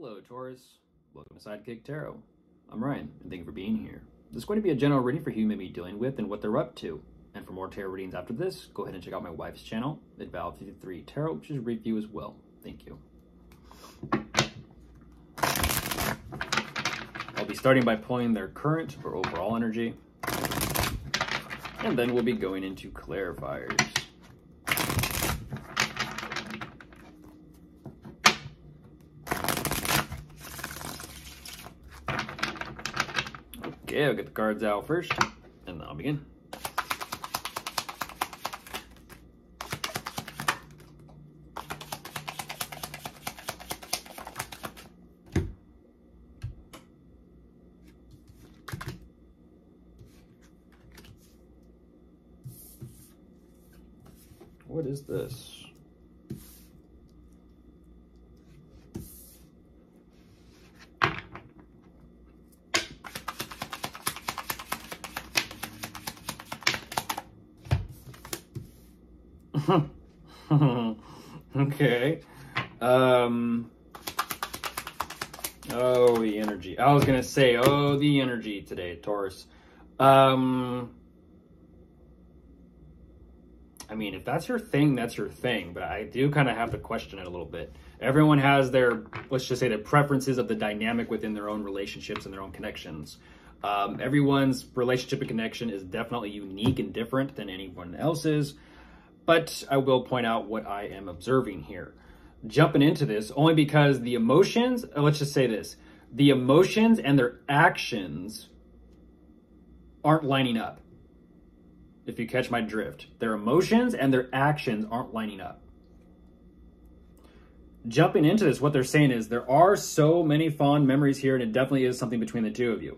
Hello, Taurus. Welcome to Sidekick Tarot. I'm Ryan, and thank you for being here. This is going to be a general reading for who you may be dealing with and what they're up to. And for more tarot readings after this, go ahead and check out my wife's channel, Val333 Tarot, which is review as well. Thank you. I'll be starting by pulling their current or overall energy. And then we'll be going into clarifiers. Okay, I'll get the cards out first, and I'll begin. What is this? okay. Um. Oh, the energy. I was gonna say, oh, the energy today, Taurus. Um. I mean, if that's your thing, that's your thing. But I do kind of have to question it a little bit. Everyone has their, let's just say, their preferences of the dynamic within their own relationships and their own connections. Um, everyone's relationship and connection is definitely unique and different than anyone else's. But I will point out what I am observing here. Jumping into this only because the emotions, uh, let's just say this the emotions and their actions aren't lining up if you catch my drift. Their emotions and their actions aren't lining up. Jumping into this, what they're saying is there are so many fond memories here, and it definitely is something between the two of you.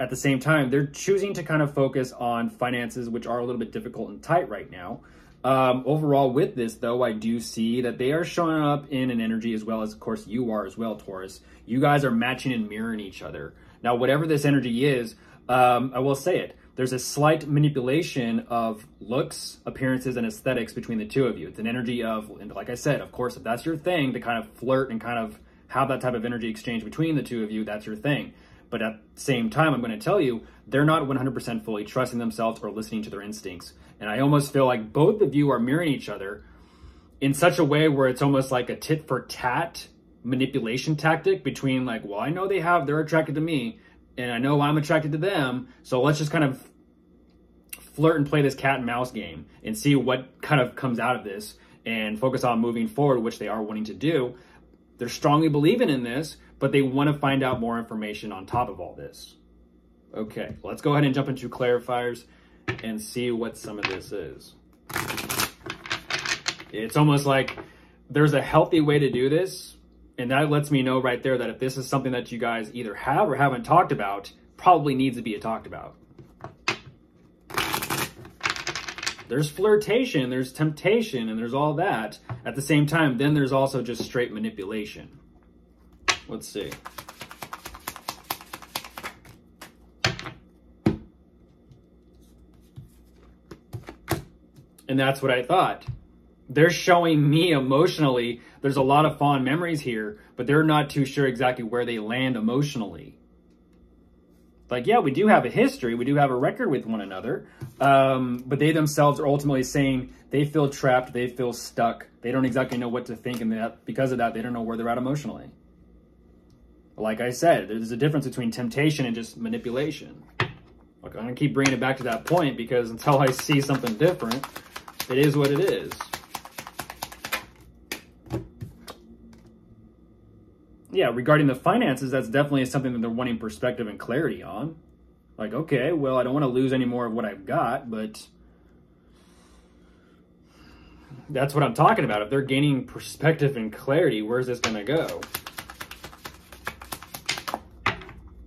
At the same time, they're choosing to kind of focus on finances, which are a little bit difficult and tight right now. Um, overall, with this, though, I do see that they are showing up in an energy as well as, of course, you are as well, Taurus. You guys are matching and mirroring each other. Now, whatever this energy is, um, I will say it there's a slight manipulation of looks, appearances, and aesthetics between the two of you. It's an energy of, and like I said, of course, if that's your thing to kind of flirt and kind of have that type of energy exchange between the two of you, that's your thing. But at the same time, I'm going to tell you, they're not 100% fully trusting themselves or listening to their instincts. And I almost feel like both of you are mirroring each other in such a way where it's almost like a tit for tat manipulation tactic between like, well, I know they have, they're attracted to me, and I know I'm attracted to them, so let's just kind of flirt and play this cat and mouse game and see what kind of comes out of this and focus on moving forward, which they are wanting to do. They're strongly believing in this, but they want to find out more information on top of all this. Okay, let's go ahead and jump into clarifiers and see what some of this is. It's almost like there's a healthy way to do this, and that lets me know right there that if this is something that you guys either have or haven't talked about, probably needs to be talked about. there's flirtation, there's temptation, and there's all that. At the same time, then there's also just straight manipulation. Let's see. And that's what I thought. They're showing me emotionally, there's a lot of fond memories here, but they're not too sure exactly where they land emotionally like, yeah, we do have a history, we do have a record with one another, um, but they themselves are ultimately saying they feel trapped, they feel stuck, they don't exactly know what to think, and that because of that, they don't know where they're at emotionally. Like I said, there's a difference between temptation and just manipulation. Look, I'm gonna keep bringing it back to that point because until I see something different, it is what it is. yeah, regarding the finances, that's definitely something that they're wanting perspective and clarity on. Like, okay, well, I don't want to lose any more of what I've got, but that's what I'm talking about. If they're gaining perspective and clarity, where's this going to go?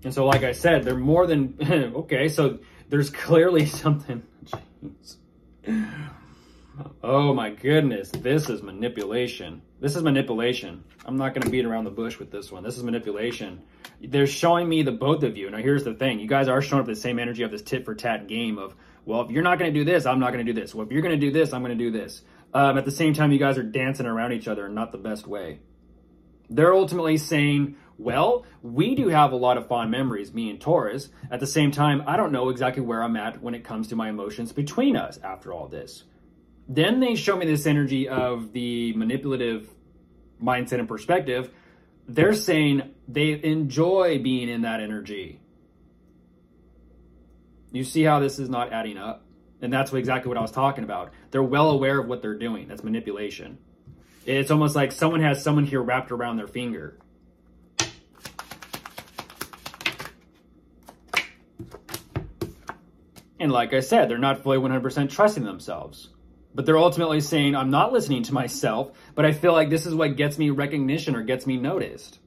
And so, like I said, they're more than okay. So there's clearly something. Jeez. Oh my goodness, this is manipulation. This is manipulation. I'm not going to beat around the bush with this one. This is manipulation. They're showing me the both of you. Now, here's the thing. You guys are showing up the same energy of this tit for tat game of, well, if you're not going to do this, I'm not going to do this. Well, if you're going to do this, I'm going to do this. Um, at the same time, you guys are dancing around each other in not the best way. They're ultimately saying, well, we do have a lot of fond memories, me and Taurus. At the same time, I don't know exactly where I'm at when it comes to my emotions between us after all this. Then they show me this energy of the manipulative mindset and perspective. They're saying they enjoy being in that energy. You see how this is not adding up? And that's exactly what I was talking about. They're well aware of what they're doing. That's manipulation. It's almost like someone has someone here wrapped around their finger. And like I said, they're not fully 100% trusting themselves. But they're ultimately saying, I'm not listening to myself, but I feel like this is what gets me recognition or gets me noticed.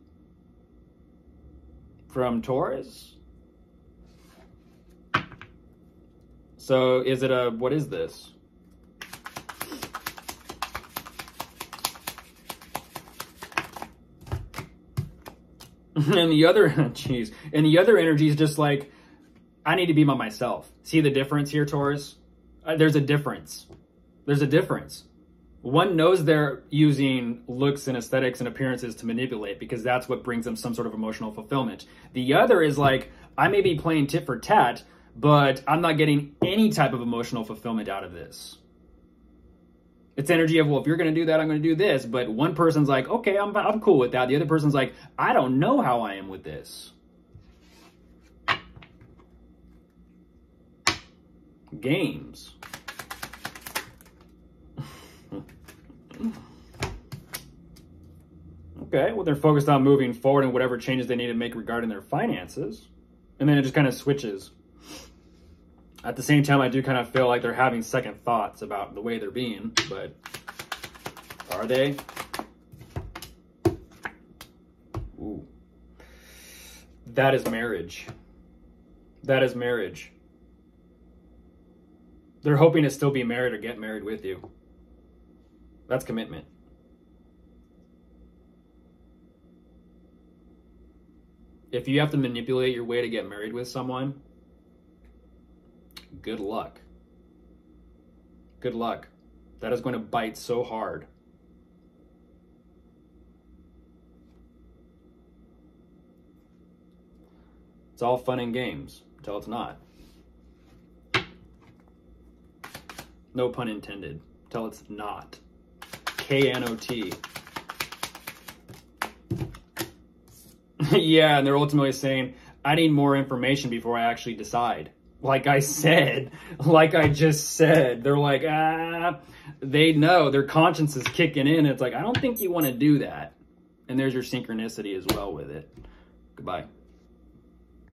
From Taurus? So is it a, what is this? and the other, jeez, and the other energy is just like, I need to be by myself. See the difference here, Taurus? Uh, there's a difference. There's a difference. One knows they're using looks and aesthetics and appearances to manipulate because that's what brings them some sort of emotional fulfillment. The other is like, I may be playing tit for tat, but I'm not getting any type of emotional fulfillment out of this. It's energy of, well, if you're going to do that, I'm going to do this. But one person's like, okay, I'm, I'm cool with that. The other person's like, I don't know how I am with this. Games. okay, well, they're focused on moving forward and whatever changes they need to make regarding their finances. And then it just kind of switches. At the same time, I do kind of feel like they're having second thoughts about the way they're being, but are they? Ooh. That is marriage. That is marriage. They're hoping to still be married or get married with you. That's commitment. If you have to manipulate your way to get married with someone, good luck. Good luck. That is going to bite so hard. It's all fun and games until it's not. No pun intended. Until it's not. K N O T. yeah, and they're ultimately saying, I need more information before I actually decide like I said, like I just said, they're like, ah, they know their conscience is kicking in. It's like, I don't think you want to do that. And there's your synchronicity as well with it. Goodbye.